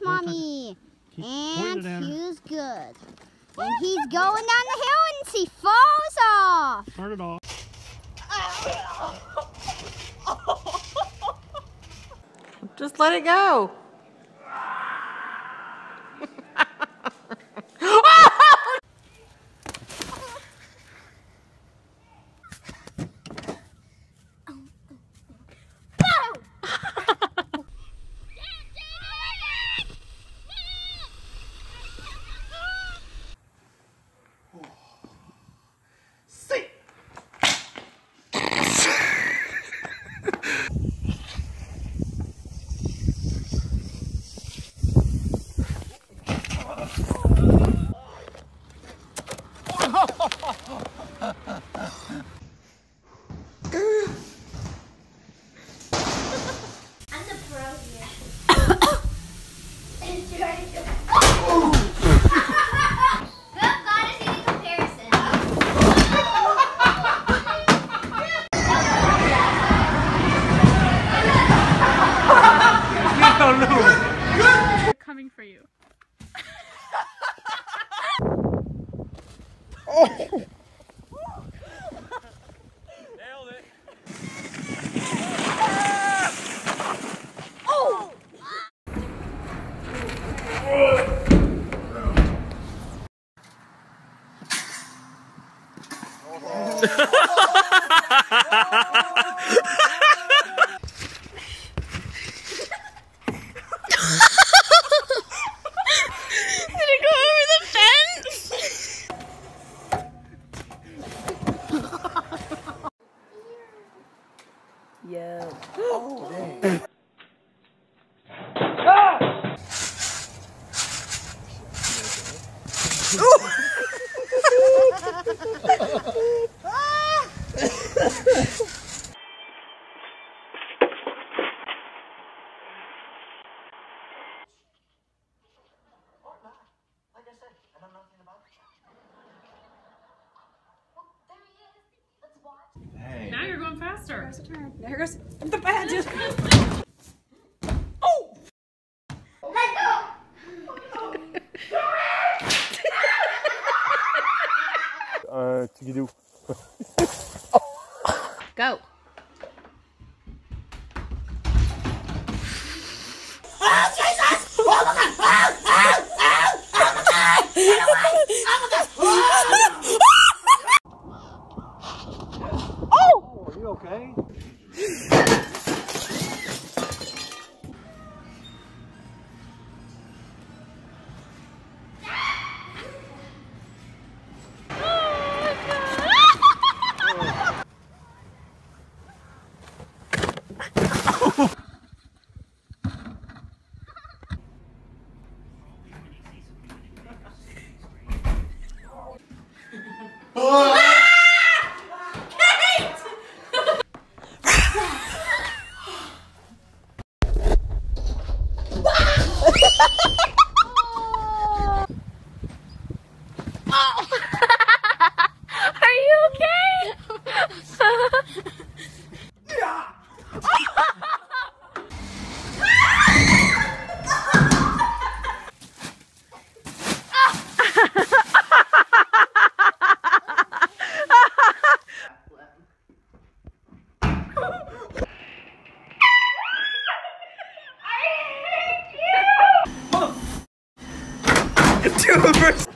nose, mommy. And pointing at her. he's good. And he's going down the hill and he falls off. Turn it off. Just let it go. Is any comparison. coming for you. Oh. Did it go over the fence? Oh, now you're going faster. There goes the badges. Uh, do. Go. Are you okay? Are Us.